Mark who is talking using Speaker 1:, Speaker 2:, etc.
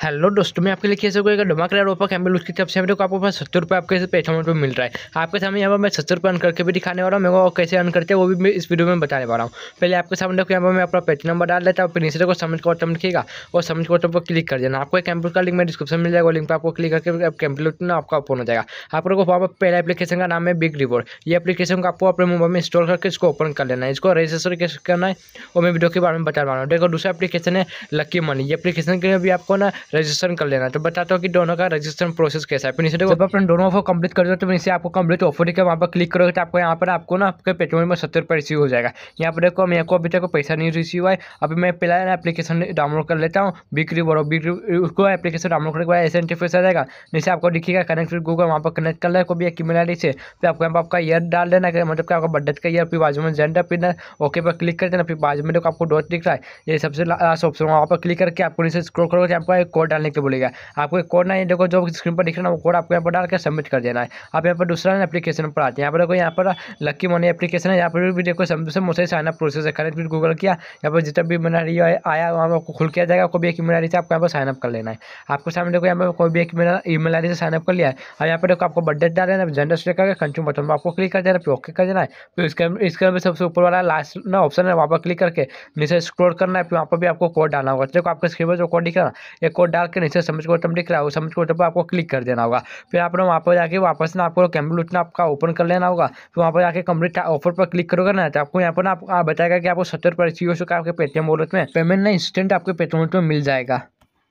Speaker 1: Hello दोस्तों, मैं आपके लिए कैसे कोई धमाकेदार ऑफ़र कैम्बल उसकी तरफ़ से। मेरे को आपको पास सत्तर रुपये आपके पेटीएम पे मिल रहा है। आपके सामने यहाँ पर मैं सत्तर रुपये अन करके भी दिखाने वाला हूँ। मेरे को कैसे अन करते हैं वो भी मैं इस वीडियो में बताने वाला हूँ। पहले आपके सामने देखो, यहाँ पर मैं अपना पेटीएम नंबर डाल देता हूँ। फिर नीचे को समझ को ऑटम लिखेगा। और समझ को ऑटम पर क्लिक कर देना। आपको कैम्पल का लिंक मैं डिस्क्रिप्शन मिल जाएगा। लिंक पर आपको क्लिक करके कैम्पल आपका ओपन हो जाएगा। आप लोगों को वहाँ पर पहला एप्लीकेशन का नाम है बिग रिवॉर्ड ये एप्लीकेशन को आपको अपने मोबाइल में इंस्टॉल करके इसको ओपन कर लेना है। इसको रजिस्टर कैसे करना है और मैं वीडियो के बारे में बता रहा हूँ। देखो, दूसरा एप्लीकेशन है लकी मनी ये एप्लीकेशन के लिए भी आपको ना रजिस्ट्रेशन कर लेना तो बताता हूँ कि दोनों का रजिस्ट्रेशन प्रोसेस कैसा है। फिर नीचे अपने दोनों ऑफ़र कंप्लीट कर दो तो नीचे आपको कंप्लीट ऑफ़र दिखे वहाँ पर क्लिक करोगे तो आपको यहाँ पर आपको ना आपके पेट्रोल में सत्तर रुपये रिसीव हो जाएगा। यहाँ पर देखो मेरे को अभी तक पैसा नहीं रिसीव हुआ है। अभी मैं पहला एप्लीकेशन डाउनलोड कर लेता हूँ। बिक्री बढ़ो बिक्री उसको एप्लीकेशन डाउनलोड करने के बाद ऐसे इंटरफेस आ जाएगा। नीचे आपको दिखेगा कनेक्ट विद गूगल वहाँ पर कनेक्ट कर ले को भी एक ईमेल आई से। फिर आपको यहाँ पर आपका ईयर डाल देना मतलब कि आपका बर्थडे का ईयर फिर बाजू में जेंडर फिर ओके पर क्लिक कर देना। फिर बाजू में देखो आपको डॉट दिख रहा है। ये सबसे लास्ट ऑप्शन वहाँ पर क्लिक करके आपको नीचे स्क्रॉल करोगे आपको एक कोड डालने के बोलेगा। आपको एक कोड नहीं देखो, जो स्क्रीन पर दिख रहा है वो कोड आपको यहाँ पर डाल के सबमिट कर देना है। आप यहाँ पर दूसरा एप्लीकेशन पर आते हैं। यहाँ पर देखो, यहाँ पर लक्की मनी एप्लीकेशन है। यहाँ पर भी देखो सबसे मुझसे साइनअप प्रोसेस है। करेक्ट फिर गूगल किया। यहाँ पर जितना भी मेरा आया वहाँ पर खुल किया जाएगा। कोई भी एक ईमेल आई से आपको यहाँ पर साइनअप कर लेना है। आपको सामने देखो, यहाँ पर कोई भी एक मेरा ईमेल आई से साइनअप कर लिया है। और यहाँ पर देखो, आपको बर्थडे डाल देना जेंडर सेलेक्ट करके कंज्यूम बटन पर आपको क्लिक कर देना फिर ओके कर देना है। फिर इसके इसके सबसे ऊपर वाला लास्ट ना ऑप्शन है, वहाँ पर क्लिक करके नीचे स्क्रोल करना है। फिर वहाँ पर भी आपको कोड डालना होगा। देखो, आपके स्क्रीन पर जो कोड दिख रहा है ये कोड डाल के नीचे समझ को दिख रहा है समझ को पर आपको क्लिक कर देना होगा। फिर आपने वहाँ पर जाके वापस ना आपको कैम्बल उठना आपका ओपन कर लेना होगा। फिर वहाँ पर जाकर कंप्लीट ऑफ़र पर क्लिक करोगे ना तो आपको यहाँ पर आप बताएगा कि आपको सत्तर पर है आपके पेटीएम वॉलेट में। पेमेंट ना इंस्टेंट आपके पेटीएम में मिल जाएगा।